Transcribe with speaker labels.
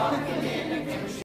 Speaker 1: Walking in.